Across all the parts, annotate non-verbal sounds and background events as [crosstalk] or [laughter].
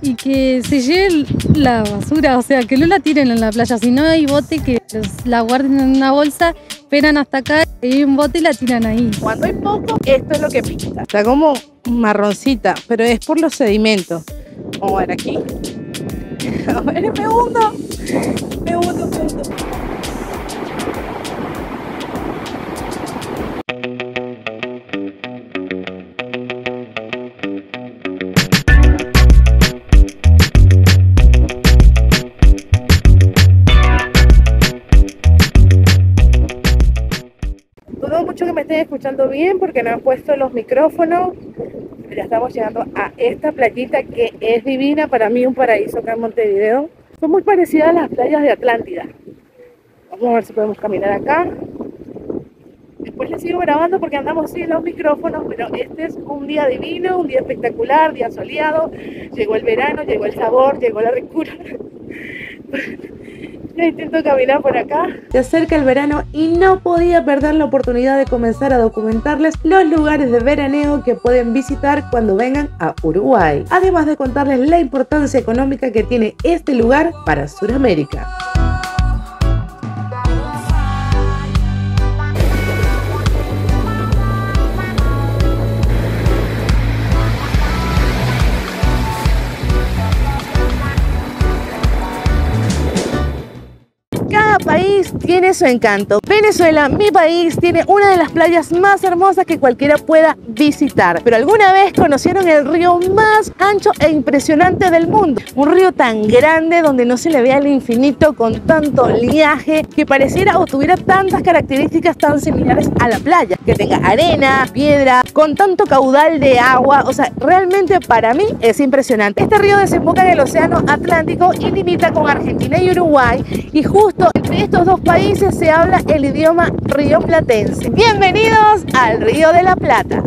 y que se lleve la basura, o sea, que no la tiren en la playa, si no hay bote que la guarden en una bolsa, esperan hasta acá, y hay un bote y la tiran ahí. Cuando hay poco, esto es lo que pinta. Está como marroncita, pero es por los sedimentos. Vamos a ver aquí. [laughs] A ver, me hundo. Me hundo. Bien porque no he puesto los micrófonos. Ya estamos llegando a esta playita que es divina, para mí un paraíso acá en Montevideo. Son muy parecidas a las playas de Atlántida. Vamos a ver si podemos caminar acá. Después les sigo grabando porque andamos sin los micrófonos, pero este es un día divino, un día espectacular, día soleado. Llegó el verano, llegó el sabor, llegó la ricura. Ya intento caminar por acá. Se acerca el verano y no podía perder la oportunidad de comenzar a documentarles los lugares de veraneo que pueden visitar cuando vengan a Uruguay. Además de contarles la importancia económica que tiene este lugar para Sudamérica. Tiene su encanto. Venezuela, mi país, tiene una de las playas más hermosas que cualquiera pueda visitar. Pero alguna vez conocieron el río más ancho e impresionante del mundo. Un río tan grande donde no se le vea el infinito con tanto oleaje que pareciera o tuviera tantas características tan similares a la playa. Que tenga arena, piedra, con tanto caudal de agua. O sea, realmente para mí es impresionante. Este río desemboca en el Océano Atlántico y limita con Argentina y Uruguay. Y justo entre estos dos países se habla el idioma rioplatense. Bienvenidos al Río de la Plata.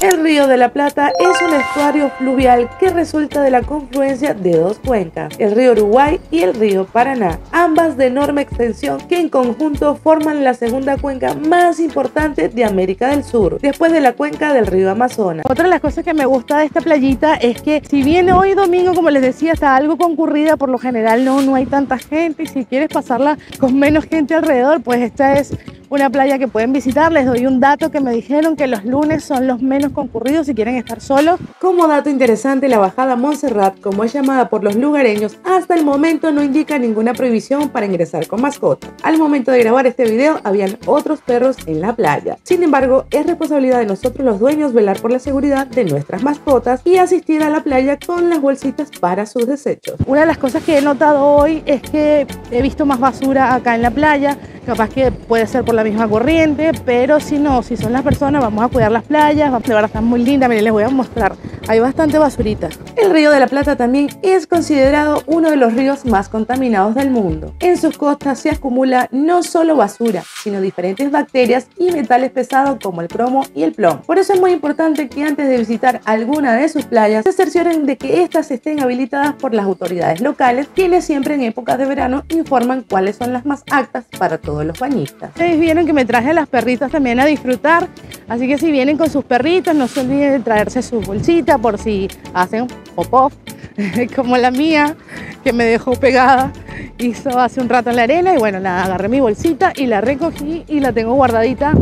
El Río de la Plata es un estuario fluvial que resulta de la confluencia de dos cuencas, el río Uruguay y el río Paraná, ambas de enorme extensión que en conjunto forman la segunda cuenca más importante de América del Sur, después de la cuenca del río Amazonas. Otra de las cosas que me gusta de esta playita es que si bien hoy domingo, como les decía, está algo concurrida, por lo general no, no hay tanta gente y si quieres pasarla con menos gente alrededor, pues esta es una playa que pueden visitar. Les doy un dato que me dijeron que los lunes son los menos concurridos si quieren estar solos. Como dato interesante, la bajada Montserrat, como es llamada por los lugareños, hasta el momento no indica ninguna prohibición para ingresar con mascota. Al momento de grabar este video, habían otros perros en la playa. Sin embargo, es responsabilidad de nosotros los dueños velar por la seguridad de nuestras mascotas y asistir a la playa con las bolsitas para sus desechos. Una de las cosas que he notado hoy es que he visto más basura acá en la playa. Capaz que puede ser por la misma corriente, pero si no, si son las personas, vamos a cuidar las playas. De verdad, están muy lindas. Miren, les voy a mostrar. Hay bastante basurita. El río de la Plata también es considerado uno de los ríos más contaminados del mundo. En sus costas se acumula no solo basura, sino diferentes bacterias y metales pesados como el cromo y el plomo. Por eso es muy importante que antes de visitar alguna de sus playas se cercioren de que éstas estén habilitadas por las autoridades locales, quienes siempre en épocas de verano informan cuáles son las más aptas para los bañistas. Ustedes vieron que me traje a las perritas también a disfrutar, así que si vienen con sus perritos no se olviden de traerse su bolsita por si hacen pop [laughs] como la mía que me dejó pegada hizo hace un rato en la arena y bueno, la agarré mi bolsita y la recogí y la tengo guardadita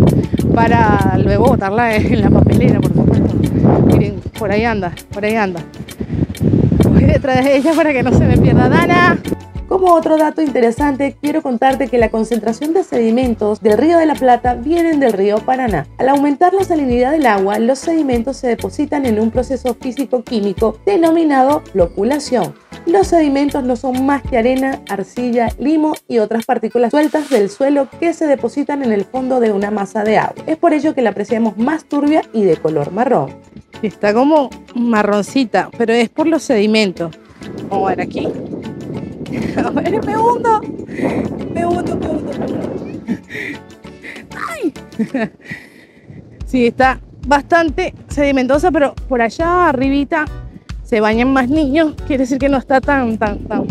para luego botarla [laughs] en la papelera, por supuesto. Miren, por ahí anda, por ahí anda. Voy detrás de ella para que no se me pierda Dana. Como otro dato interesante, quiero contarte que la concentración de sedimentos del río de la Plata vienen del río Paraná. Al aumentar la salinidad del agua, los sedimentos se depositan en un proceso físico-químico denominado floculación. Los sedimentos no son más que arena, arcilla, limo y otras partículas sueltas del suelo que se depositan en el fondo de una masa de agua. Es por ello que la apreciamos más turbia y de color marrón. Está como marroncita, pero es por los sedimentos. Vamos a ver aquí. [laughs] A ver, me hundo. Me hundo, me hundo. ¡Ay! [laughs] Sí, está bastante sedimentosa, pero por allá arribita se bañan más niños. Quiere decir que no está tan, tan, tan.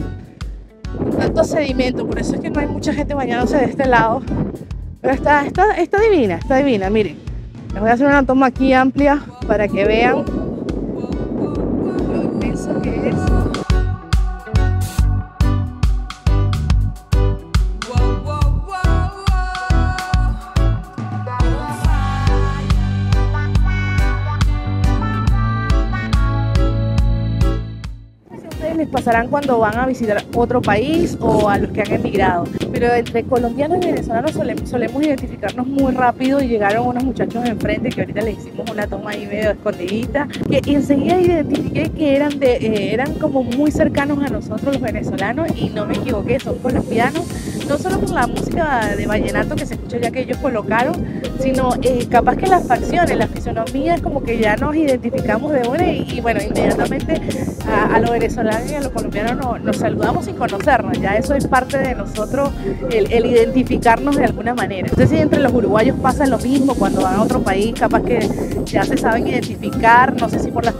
Tanto sedimento. Por eso es que no hay mucha gente bañándose de este lado. Pero está, está, está divina, está divina. Miren, les voy a hacer una toma aquí amplia para que vean les pasarán cuando van a visitar otro país o a los que han emigrado. Pero entre colombianos y venezolanos solemos, solemos identificarnos muy rápido y llegaron unos muchachos enfrente que ahorita les hicimos una toma ahí medio escondidita, que enseguida identifiqué que eran, de, eh, eran como muy cercanos a nosotros los venezolanos y no me equivoqué, son colombianos, no solo por la música de vallenato que se escucha ya que ellos colocaron, sino eh, capaz que las facciones, la fisonomía es como que ya nos identificamos de una y, bueno, inmediatamente a, los venezolanos y a los colombianos nos, saludamos sin conocernos, ya eso es parte de nosotros, el, identificarnos de alguna manera. Entonces si entre los uruguayos pasa lo mismo cuando van a otro país, capaz que ya se saben identificar, no sé si por la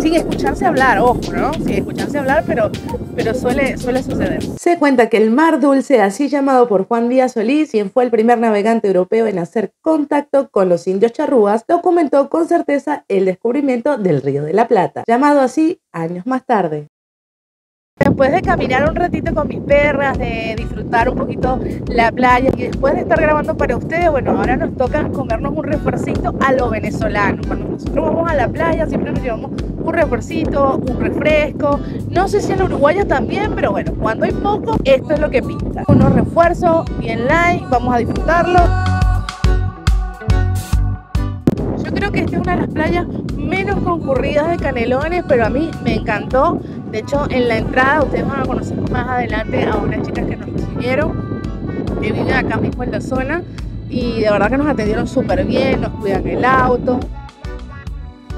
sin escucharse hablar, ojo, ¿no? Sin escucharse hablar, pero, pero suele, suele suceder. Se cuenta que el Mar Dulce, así llamado por Juan Díaz Solís, quien fue el primer navegante europeo en hacer contacto con los indios charrúas, documentó con certeza el descubrimiento del Río de la Plata, llamado así años más tarde. Después de caminar un ratito con mis perras, de disfrutar un poquito la playa y después de estar grabando para ustedes, bueno, ahora nos toca comernos un refuercito a lo venezolano. Cuando nosotros vamos a la playa siempre nos llevamos un refuercito, un refresco. No sé si en Uruguay también, pero bueno, cuando hay poco, esto es lo que pinta. Unos refuerzos bien light, vamos a disfrutarlo. Que esta es una de las playas menos concurridas de Canelones, pero a mí me encantó. De hecho, en la entrada ustedes van a conocer más adelante a unas chicas que nos recibieron, que viven acá mismo en la zona y de verdad que nos atendieron súper bien, nos cuidan el auto,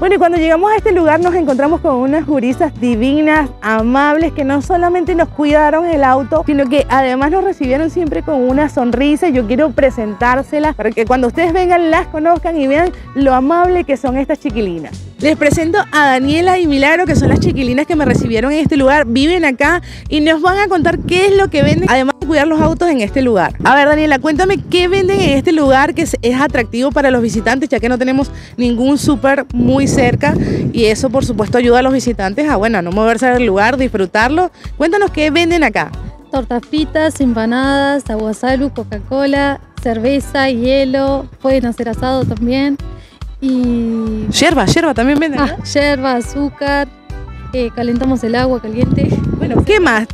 bueno, y cuando llegamos a este lugar nos encontramos con unas juristas divinas, amables, que no solamente nos cuidaron el auto, sino que además nos recibieron siempre con una sonrisa. Yo quiero presentárselas para que cuando ustedes vengan las conozcan y vean lo amable que son estas chiquilinas. Les presento a Daniela y Milagro, que son las chiquilinas que me recibieron en este lugar, viven acá y nos van a contar qué es lo que venden, además de cuidar los autos en este lugar. A ver, Daniela, cuéntame qué venden en este lugar que es, atractivo para los visitantes, ya que no tenemos ningún súper muy cerca y eso, por supuesto, ayuda a los visitantes a, bueno, no moverse del lugar, disfrutarlo. Cuéntanos qué venden acá. Tortas fritas, empanadas, agua salud, Coca-Cola, cerveza, hielo, pueden hacer asado también. Y. Yerba, yerba también venden. Ah, yerba, azúcar, eh, calentamos el agua caliente. Bueno, ¿qué más?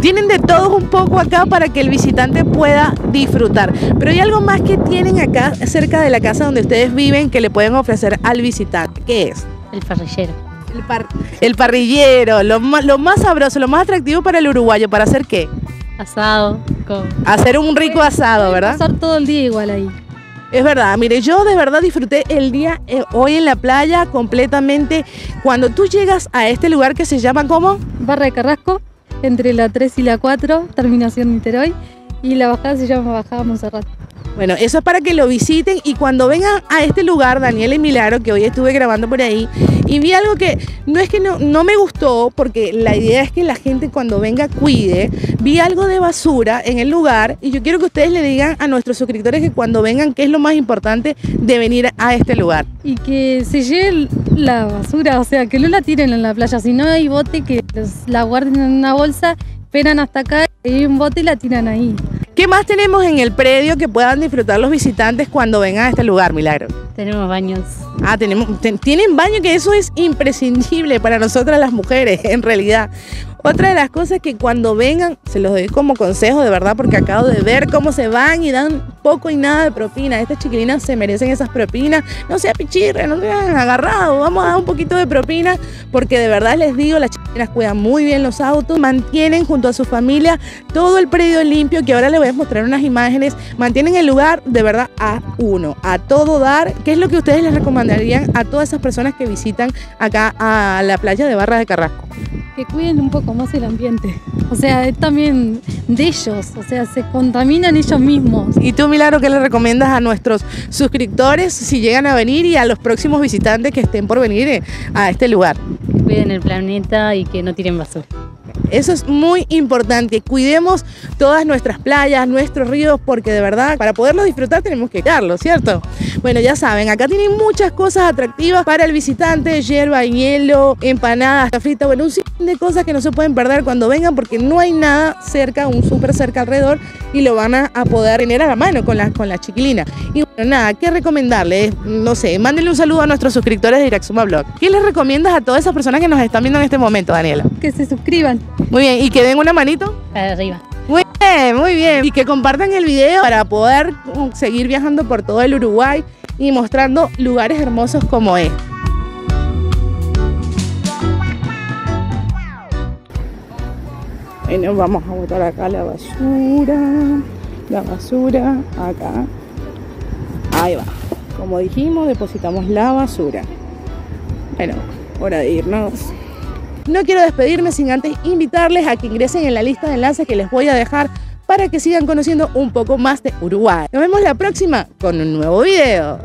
Tienen de todo un poco acá para que el visitante pueda disfrutar. Pero hay algo más que tienen acá cerca de la casa donde ustedes viven que le pueden ofrecer al visitante. ¿Qué es? El parrillero. El, parrillero, lo más, lo más sabroso, lo más atractivo para el uruguayo. ¿Para hacer qué? Asado. Hacer un rico asado, ¿verdad? Pasar todo el día igual ahí. Es verdad, mire, yo de verdad disfruté el día eh, hoy en la playa completamente. Cuando tú llegas a este lugar que se llama ¿cómo? Barra de Carrasco, entre la 3 y la 4, terminación Niterói, y la bajada se llama Bajada Monserrat. Bueno, eso es para que lo visiten y cuando vengan a este lugar, Daniel y Milagro, que hoy estuve grabando por ahí, y vi algo que no es que no, no me gustó, porque la idea es que la gente cuando venga cuide, vi algo de basura en el lugar y yo quiero que ustedes le digan a nuestros suscriptores que cuando vengan, qué es lo más importante de venir a este lugar. Y que se lleve la basura, o sea, que no la tiren en la playa, si no hay bote, que la guarden en una bolsa, esperan hasta acá, hay un bote y la tiran ahí. ¿Qué más tenemos en el predio que puedan disfrutar los visitantes cuando vengan a este lugar, Milagro? Tenemos baños. Ah, tenemos, tienen baño, que eso es imprescindible para nosotras las mujeres, [laughs] en realidad. Otra de las cosas que cuando vengan, se los doy como consejo de verdad, porque acabo de ver cómo se van y dan poco y nada de propina. Estas chiquilinas se merecen esas propinas. No sea pichirre, no sean agarrados. Vamos a dar un poquito de propina, porque de verdad les digo, las chiquilinas cuidan muy bien los autos, mantienen junto a su familia todo el predio limpio, que ahora les voy a mostrar unas imágenes. Mantienen el lugar de verdad a uno, a todo dar. ¿Qué es lo que ustedes les recomendarían a todas esas personas que visitan acá a la playa de Barra de Carrasco? Que cuiden un poco más el ambiente. O sea, es también de ellos, o sea, se contaminan ellos mismos. ¿Y tú, Milagro, qué le recomiendas a nuestros suscriptores si llegan a venir y a los próximos visitantes que estén por venir eh, a este lugar? cuiden el planeta y que no tiren basura. Eso es muy importante. Cuidemos todas nuestras playas, nuestros ríos, porque de verdad, para poderlos disfrutar tenemos que cuidarlos, ¿cierto? Bueno, ya saben, acá tienen muchas cosas atractivas para el visitante, hierba, hielo, empanadas, frita, bueno, un sinfín de cosas que no se pueden perder cuando vengan porque no hay nada cerca, un súper cerca alrededor y lo van a, a poder tener a la mano con la, con la chiquilina. Y bueno, nada, ¿qué recomendarles? No sé, mándenle un saludo a nuestros suscriptores de Iraxuma Blog. ¿Qué les recomiendas a todas esas personas que nos están viendo en este momento, Daniela? Que se suscriban. Muy bien, y que den una manito. Para arriba. Muy bien, muy bien. Y que compartan el video para poder uh, seguir viajando por todo el Uruguay y mostrando lugares hermosos como este. Bueno, vamos a botar acá la basura. La basura acá. Ahí va. Como dijimos, depositamos la basura. Bueno, hora de irnos. No quiero despedirme sin antes invitarles a que ingresen en la lista de enlaces que les voy a dejar para que sigan conociendo un poco más de Uruguay. Nos vemos la próxima con un nuevo video.